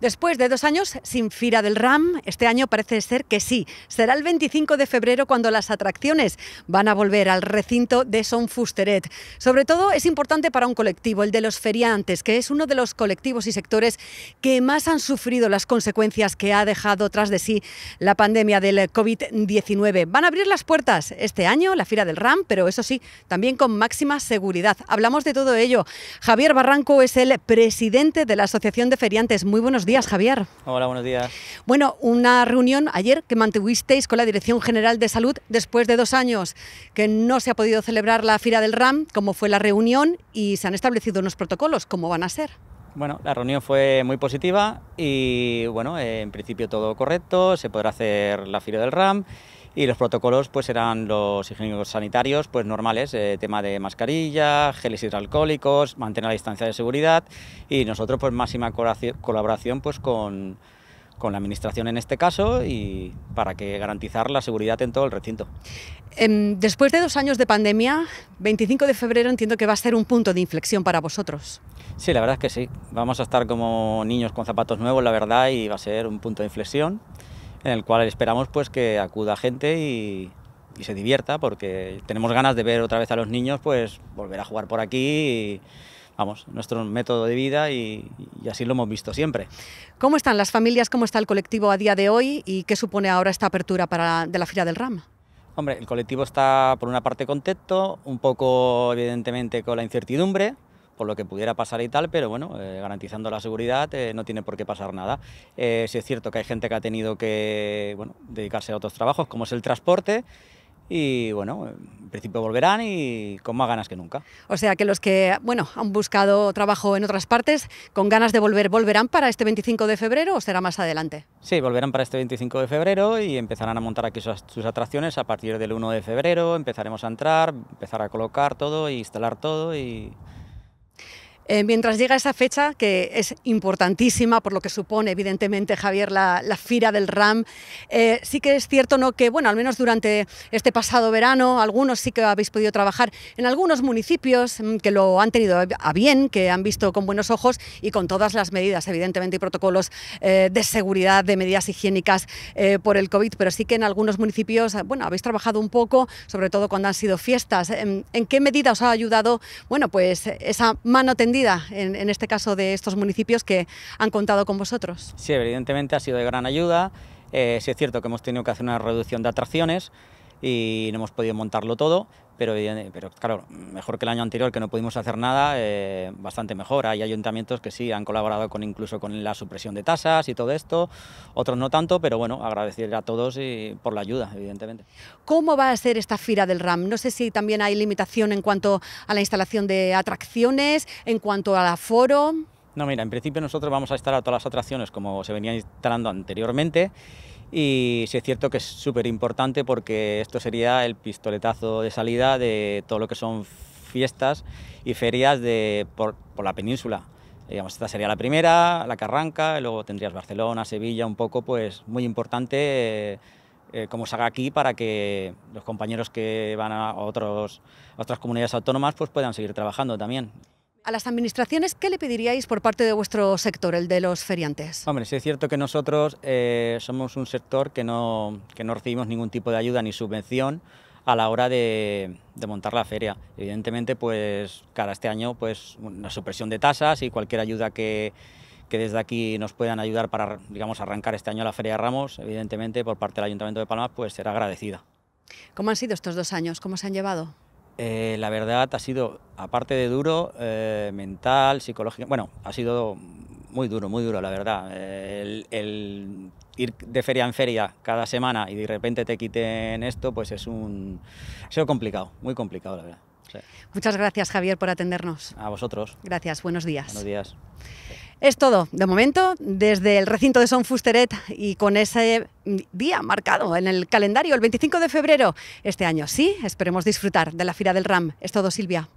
Después de dos años sin Fira del RAM, este año parece ser que sí. Será el 25 de febrero cuando las atracciones van a volver al recinto de Son Fusteret. Sobre todo es importante para un colectivo, el de los feriantes, que es uno de los colectivos y sectores que más han sufrido las consecuencias que ha dejado tras de sí la pandemia del COVID-19. Van a abrir las puertas este año, la Fira del RAM, pero eso sí, también con máxima seguridad. Hablamos de todo ello. Javier Barranco es el presidente de la Asociación de Feriantes. Muy buenos días, Javier. Hola, buenos días. Bueno, una reunión ayer que mantuvisteis con la Dirección General de Salud después de dos años que no se ha podido celebrar la Fira del RAM, ¿cómo fue la reunión? Y se han establecido unos protocolos, ¿cómo van a ser? Bueno, la reunión fue muy positiva y bueno, en principio todo correcto, se podrá hacer la Fira del RAM y los protocolos pues eran los higiénicos sanitarios pues normales, eh, tema de mascarilla, geles hidroalcohólicos, mantener la distancia de seguridad y nosotros pues máxima colaboración pues con, con la administración en este caso y para que garantizar la seguridad en todo el recinto. Em, después de dos años de pandemia, 25 de febrero entiendo que va a ser un punto de inflexión para vosotros. Sí, la verdad es que sí. Vamos a estar como niños con zapatos nuevos, la verdad, y va a ser un punto de inflexión en el cual esperamos pues que acuda gente y, se divierta porque tenemos ganas de ver otra vez a los niños pues volver a jugar por aquí y, vamos, nuestro método de vida y, así lo hemos visto siempre. ¿Cómo están las familias, cómo está el colectivo a día de hoy y qué supone ahora esta apertura para, de la Fila del RAM? Hombre, el colectivo está por una parte contento, un poco evidentemente con la incertidumbre, por lo que pudiera pasar y tal, pero bueno, eh, garantizando la seguridad eh, no tiene por qué pasar nada. Eh, sí es cierto que hay gente que ha tenido que bueno, dedicarse a otros trabajos, como es el transporte, y bueno, en principio volverán y con más ganas que nunca. O sea que los que bueno, han buscado trabajo en otras partes, con ganas de volver, ¿volverán para este 25 de febrero o será más adelante? Sí, volverán para este 25 de febrero y empezarán a montar aquí sus, sus atracciones a partir del 1 de febrero, empezaremos a entrar, empezar a colocar todo, e instalar todo y eh, mientras llega esa fecha, que es importantísima por lo que supone, evidentemente, Javier, la, Fira del RAM, eh, sí que es cierto ¿no? que, bueno, al menos durante este pasado verano, algunos sí que habéis podido trabajar en algunos municipios mm, que lo han tenido a bien, que han visto con buenos ojos y con todas las medidas, evidentemente, y protocolos eh, de seguridad, de medidas higiénicas por el COVID, pero sí que en algunos municipios, bueno, habéis trabajado un poco, sobre todo cuando han sido fiestas. ¿En, en qué medida os ha ayudado, bueno, pues esa mano tendida en, este caso de estos municipios que han contado con vosotros. Sí, evidentemente ha sido de gran ayuda. Eh, sí es cierto que hemos tenido que hacer una reducción de atracciones y no hemos podido montarlo todo, pero, pero claro, mejor que el año anterior que no pudimos hacer nada, eh, bastante mejor. Hay ayuntamientos que sí han colaborado con incluso con la supresión de tasas y todo esto, otros no tanto, pero bueno, agradecer a todos y por la ayuda, evidentemente. ¿Cómo va a ser esta Fira del RAM? No sé si también hay limitación en cuanto a la instalación de atracciones, en cuanto al aforo. No, mira, en principio nosotros vamos a instalar todas las atracciones como se venían instalando anteriormente y sí es cierto que es súper importante porque esto sería el pistoletazo de salida de todo lo que son fiestas y ferias de, por, la península. Digamos, esta sería la primera, la que arranca, y luego tendrías Barcelona, Sevilla, un poco, pues muy importante eh, eh, como se haga aquí para que los compañeros que van a, otros, otras comunidades autónomas pues puedan seguir trabajando también. A las administraciones, ¿qué le pediríais por parte de vuestro sector, el de los feriantes? Hombre, sí es cierto que nosotros eh, somos un sector que no, que no recibimos ningún tipo de ayuda ni subvención a la hora de, montar la feria. Evidentemente, pues cada este año, pues una supresión de tasas y cualquier ayuda que, que desde aquí nos puedan ayudar para, digamos, arrancar este año la Feria de Ramos, evidentemente por parte del Ayuntamiento de Palma, pues será agradecida. ¿Cómo han sido estos dos años? ¿Cómo se han llevado? Eh, la verdad ha sido, aparte de duro, eh, mental, psicológico, bueno, ha sido muy duro, muy duro, la verdad. el, ir de feria en feria cada semana y de repente te quiten esto, pues es un... ha sido complicado, muy complicado, la verdad. Muchas gracias, Javier, por atendernos. A vosotros. Gracias, buenos días. Buenos días. Es todo, de momento, desde el recinto de Son Fusteret y con ese día marcado en el calendario, el 25 de febrero este año. Sí, esperemos disfrutar de la Fira del RAM. Es todo, Silvia.